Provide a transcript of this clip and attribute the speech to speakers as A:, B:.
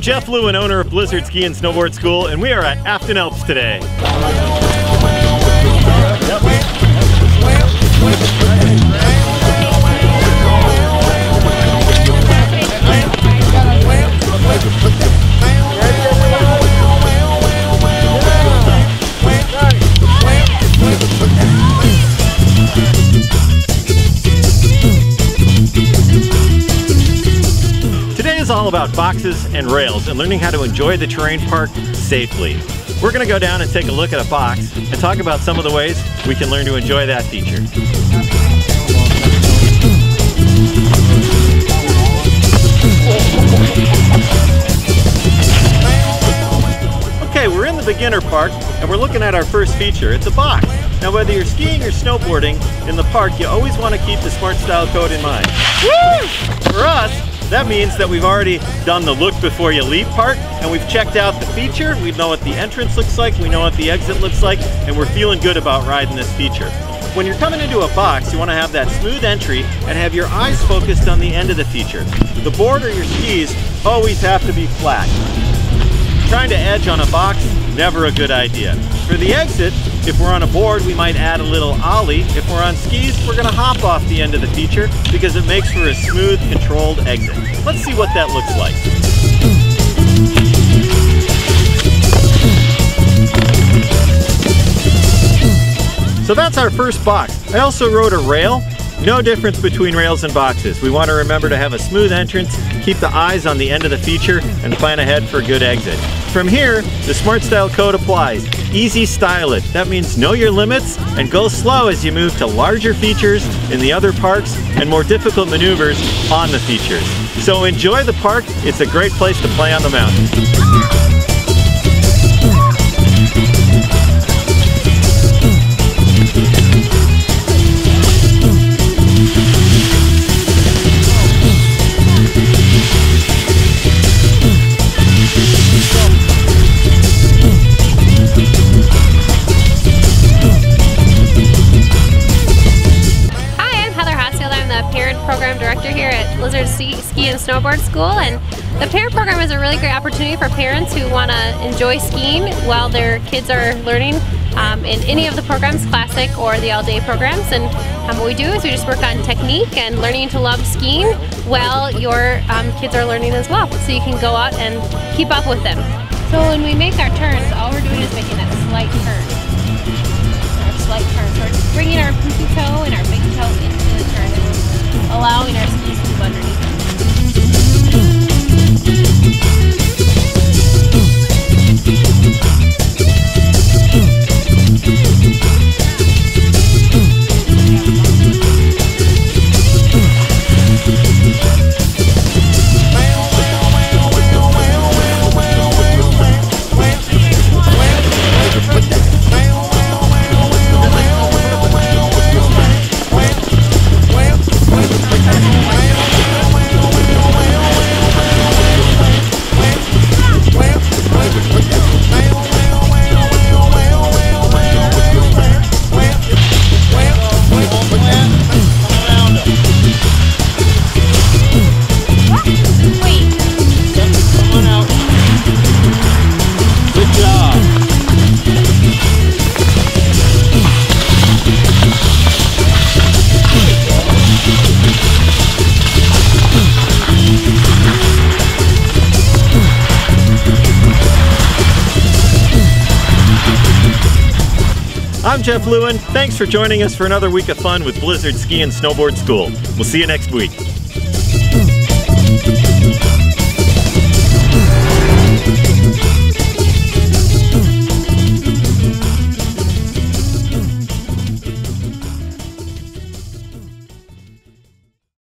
A: Jeff Lewin, owner of Blizzard Ski and Snowboard School, and we are at Afton Alps today. Is all about boxes and rails and learning how to enjoy the terrain park safely. We're going to go down and take a look at a box and talk about some of the ways we can learn to enjoy that feature. Okay, we're in the beginner park and we're looking at our first feature. It's a box. Now whether you're skiing or snowboarding in the park, you always want to keep the Smart Style code in mind. Woo! For us, that means that we've already done the look before you leave part and we've checked out the feature. We know what the entrance looks like, we know what the exit looks like, and we're feeling good about riding this feature. When you're coming into a box, you want to have that smooth entry and have your eyes focused on the end of the feature. The board or your skis always have to be flat. Trying to edge on a box, never a good idea. For the exit, if we're on a board, we might add a little ollie. If we're on skis, we're gonna hop off the end of the feature because it makes for a smooth, controlled exit. Let's see what that looks like. So that's our first box. I also wrote a rail. No difference between rails and boxes. We want to remember to have a smooth entrance, keep the eyes on the end of the feature, and plan ahead for a good exit. From here, the Smart Style code applies. Easy style it. That means know your limits and go slow as you move to larger features in the other parks and more difficult maneuvers on the features. So enjoy the park. It's a great place to play on the mountain.
B: Program director here at Blizzard Ski, and Snowboard School. And the parent program is a really great opportunity for parents who want to enjoy skiing while their kids are learning um, in any of the programs, classic or the all day programs. And um, what we do is we just work on technique and learning to love skiing while your um, kids are learning as well. So you can go out and keep up with them. So when we make our turns, all we're doing is making that slight turn
A: I'm Jeff Lewin. Thanks for joining us for another week of fun with Blizzard Ski and Snowboard School. We'll see you next week.